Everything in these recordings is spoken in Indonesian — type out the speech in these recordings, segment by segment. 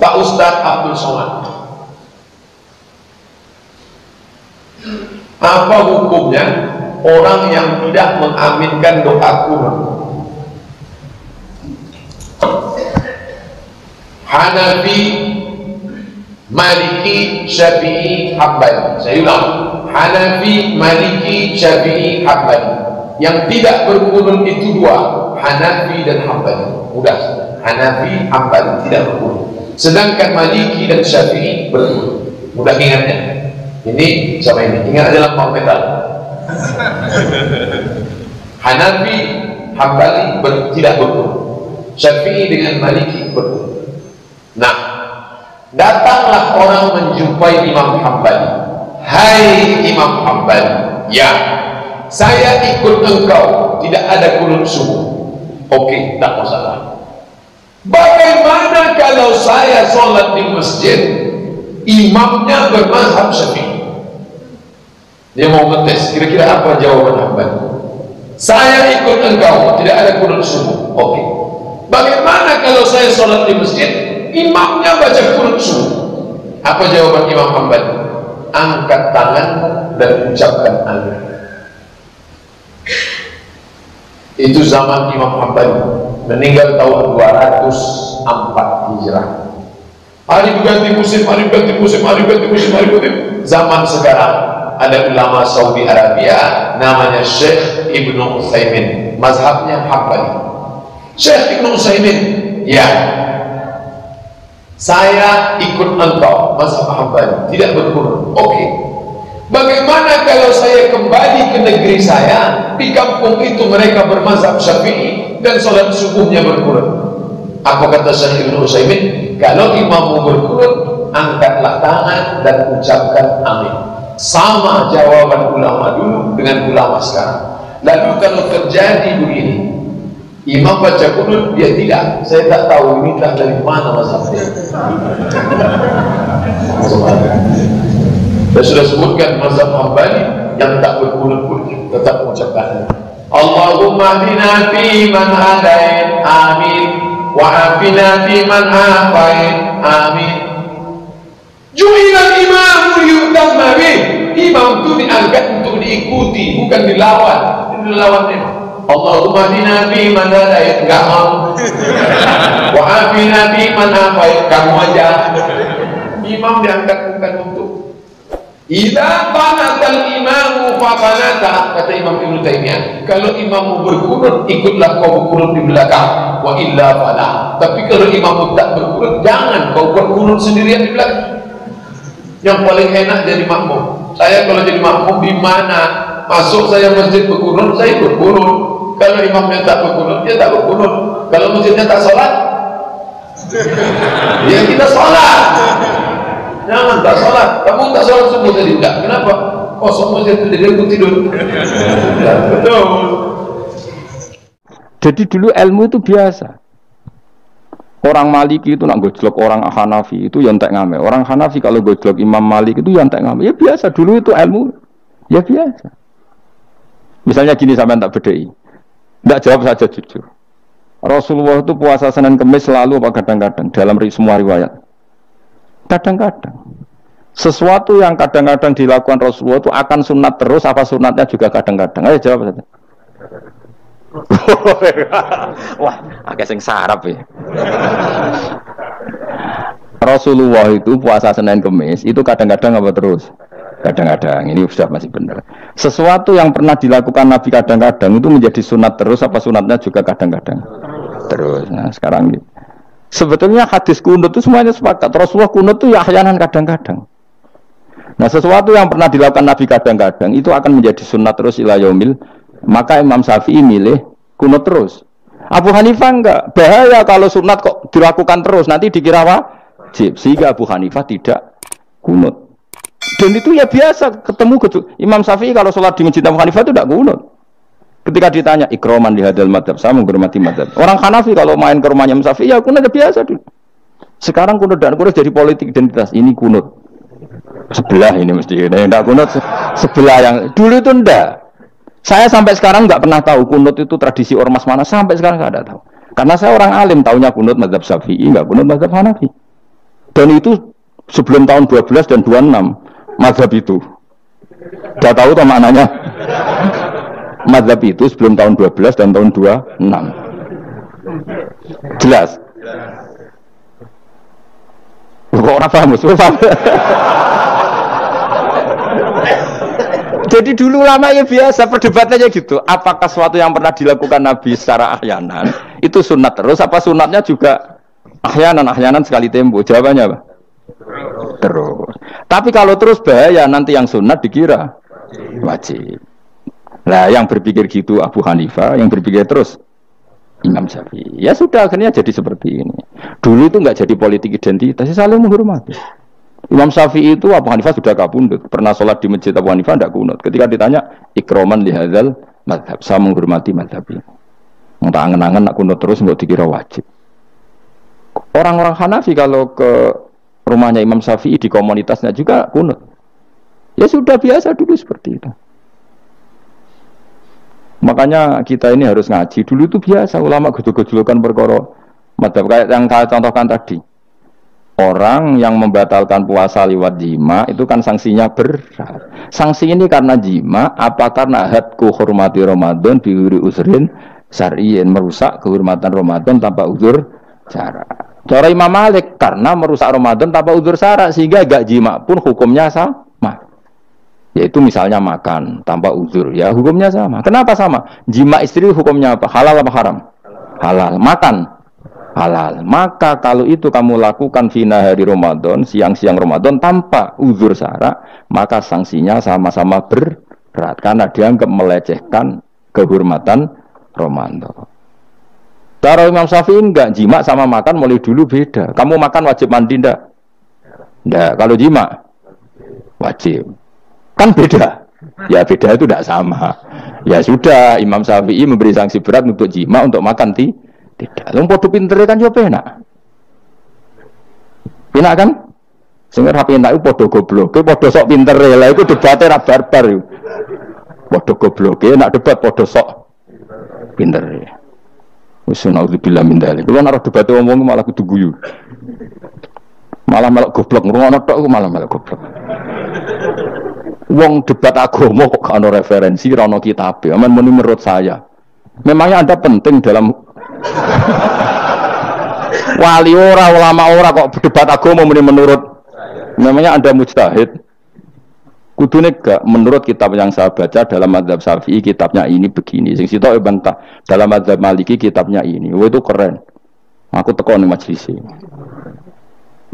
Pak Ustadz Abdul Somad. Apa hukumnya orang yang tidak mengaminkan doa kunut? Hanafi, Maliki, Syafi'i, Hambali. Saya ulang. Hanafi, Maliki, Syafi'i, Hambali. Yang tidak berkunut itu dua, Hanafi dan Hambali. Mudah. Hanafi, Hambali tidak berkunut. Sedangkan Maliki dan Syafi'i berkunut. Mudah ingatnya. Ini sama ini. Ingat aja lampau metal. Hanafi, Hambali ber, tidak berkunut. Syafi'i dengan Maliki berkunut. Nah, datanglah orang menjumpai Imam Hambali. Hai Imam Hambali, ya, saya ikut engkau. Tidak ada kunut subuh. Oke, tak masalah. Bagaimana kalau saya sholat di masjid, imamnya bermazhab syafi'i? Dia mau ngetes, kira-kira apa jawaban Hambali? Saya ikut engkau, tidak ada kunut subuh. Oke. Bagaimana kalau saya sholat di masjid, imamnya baca kunut subuh? Apa jawaban Imam Hambali? Angkat tangan dan ucapkan amin. Itu zaman Imam Hambali meninggal tahun 204 Hijrah. Hari berganti musim, hari berganti musim, hari berganti musim, hari berganti Zaman sekarang ada ulama Saudi Arabia namanya Syekh Ibnu Utsaimin, mazhabnya Hambali. Syekh Ibnu Utsaimin, ya. Saya ikut engkau mazhab Hambali, tidak berkurang. Oke. Bagaimana kalau saya kembali ke negeri saya? Di kampung itu mereka bermazhab syafi'i Dan sholat subuhnya berkurang Apa kata Syekh Ibn Utsaimin? Kalau imammu berkurang Angkatlah tangan dan ucapkan amin. Sama jawaban ulama dulu dengan ulama sekarang. Lalu kalau terjadi begini Imam baca kunut, dia tidak. Saya tak tahu ini tak dari mana mazhabnya dan sudah sebutkan mazhab Hambali yang tak berkunut pun tetap mengucapkan Allahumma hdina fi man hadait amin. Wa afina fi man afait amin. Ju'ilan imam yutamma bih Imam itu diangkat untuk diikuti bukan dilawan. Ini dilawan imam Allahumma hdina fi man hadait enggak mau. Wa afina fi man afait kamu aja. Imam diangkat bukan Ida qanatal imamu faqanata kata Imam Ibnu Taimiyah. Kalau imammu berkunut, ikutlah kau berkunut di belakang. Wa illa fala. Tapi kalau imammu tak berkunut, jangan kau berkunut sendirian di belakang. Yang paling enak jadi makmum. Saya kalau jadi makmum di mana masuk saya masjid berkunut, saya berkunut. Kalau imamnya tak berkunut, dia tak berkunut. Kalau masjidnya tak sholat, ya kita sholat. Jangan tak sholat. Kamu tak sholat subuh tadi enggak. Kenapa? Kosong masjid itu jadi aku tidur. Betul. Jadi dulu ilmu itu biasa. Orang Maliki itu nak gojlok orang Hanafi itu yang tak ngame. Orang Hanafi kalau gojlok Imam Malik itu yang tak ngame. Ya biasa dulu itu ilmu. Ya biasa. Misalnya gini sampai tak bedai. Tidak jawab saja jujur. Rasulullah itu puasa Senin Kemis selalu apa kadang-kadang dalam semua riwayat. Kadang-kadang. Sesuatu yang kadang-kadang dilakukan Rasulullah itu akan sunat terus apa sunatnya juga kadang-kadang. Ayo jawab saja. Wah, agak sing sarap ya. Rasulullah itu puasa Senin Kemis itu kadang-kadang apa terus? Kadang-kadang ini sudah masih benar. Sesuatu yang pernah dilakukan Nabi kadang-kadang itu menjadi sunat terus apa sunatnya juga kadang-kadang terus. Nah sekarang ini. Sebetulnya hadis kunut itu semuanya sepakat. Rasulullah kunut itu ya ahyanan kadang-kadang. Nah sesuatu yang pernah dilakukan Nabi kadang-kadang itu akan menjadi sunat terus ila yaumil. Maka Imam Syafi'i milih kunut terus. Abu Hanifah enggak. Bahaya kalau sunat kok dilakukan terus. Nanti dikira wajib. Sehingga Abu Hanifah tidak kunut. Dan itu ya biasa ketemu Imam Syafi'i kalau sholat di masjid Abu Hanifah itu tidak kunut. Ketika ditanya ikroman di hadal madhab, saya menghormati madhab. Orang Hanafi kalau main ke rumahnya Imam Syafi'i ya kunut biasa dulu. Sekarang kunut dan kunut jadi politik identitas. Ini kunut sebelah ini mesti ini enggak kunut sebelah yang dulu itu ndak saya sampai sekarang nggak pernah tahu kunut itu tradisi ormas mana sampai sekarang nggak ada tahu karena saya orang alim tahunya kunut mazhab syafi'i nggak kunut mazhab hanafi Dan itu sebelum tahun 12 dan 26 mazhab itu. Sudah tahu tuh maknanya? Mazhab itu sebelum tahun 12 dan tahun 26. Jelas? Kok orang paham? paham? Jadi dulu lama ya biasa perdebatannya gitu. Apakah sesuatu yang pernah dilakukan Nabi secara ahyanan itu sunat terus? Apa sunatnya juga ahyanan ahyanan sekali tempo? Jawabannya apa? Terus. Tapi kalau terus bahaya nanti yang sunat dikira wajib. Nah yang berpikir gitu Abu Hanifah, yang berpikir terus Imam Syafi'i. Ya sudah akhirnya jadi seperti ini. Dulu itu nggak jadi politik identitas, saling menghormati. Imam Syafi'i itu Abu Hanifah sudah kabundut. Pernah sholat di masjid Abu Hanifah tidak kunut. Ketika ditanya ikroman lihadzal madhab. Saya menghormati madhab ini. Entah angen-angen nak kunut terus nggak dikira wajib. Orang-orang Hanafi kalau ke rumahnya Imam Syafi'i di komunitasnya juga kunut. Ya sudah biasa dulu seperti itu. Makanya kita ini harus ngaji. Dulu itu biasa ulama gejol-gejolokan perkara madhab kayak yang saya contohkan tadi orang yang membatalkan puasa lewat jima itu kan sanksinya berat. Sanksi ini karena jima, apa karena hadku hormati Ramadan diuri usrin syariin merusak kehormatan Ramadan tanpa uzur cara. Cara Imam Malik karena merusak Ramadan tanpa uzur syarat sehingga gak jima pun hukumnya sama. Yaitu misalnya makan tanpa uzur ya hukumnya sama. Kenapa sama? Jima istri hukumnya apa? Halal apa haram? Halal. Makan halal. Maka kalau itu kamu lakukan fina hari Ramadan, siang-siang Ramadan tanpa uzur sara, maka sanksinya sama-sama berat karena dianggap melecehkan kehormatan Ramadan. Cara Imam Syafi'i enggak jima sama makan mulai dulu beda. Kamu makan wajib mandi enggak? Enggak. Kalau jima wajib. Kan beda. Ya beda itu tidak sama. Ya sudah Imam Syafi'i memberi sanksi berat untuk jima untuk makan ti tidak. Lu podo pinter kan yo penak. Penak kan? Sing ora penak iku padha gobloke, padha sok pinter lah iku debate ra barbar iku. Padha gobloke nak debat padha sok pinter. Wis naudzubillah min dzalik. Kulo nek debate wong malah kudu guyu. Malah malah goblok ngrungokno tok malah malah goblok. Wong debat agama kok ana referensi ana kitab. Aman menurut saya. Memangnya Anda penting dalam Wali ora, ulama ora kok debat agama menurut namanya Anda mujtahid. Kudune gak menurut kitab yang saya baca dalam mazhab Syafi'i kitabnya ini begini. Sing sitok bantah dalam mazhab Maliki kitabnya ini. Wah itu keren. Aku teko nih majelis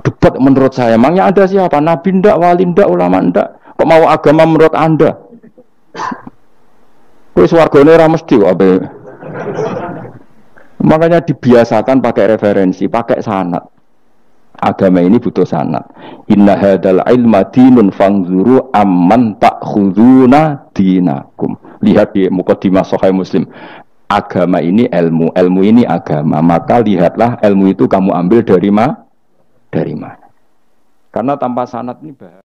Debat menurut saya, emangnya ada siapa? Nabi ndak, wali ndak, ulama ndak. Kok mau agama menurut Anda? Wis wargane ora mesti kok Makanya dibiasakan pakai referensi, pakai sanat. Agama ini butuh sanat. Inna hadal ilma dinun fangzuru amman khuduna dinakum. Lihat di mukadimah Sahih Muslim. Agama ini ilmu, ilmu ini agama. Maka lihatlah ilmu itu kamu ambil dari ma? Dari mana? Karena tanpa sanat ini bahaya.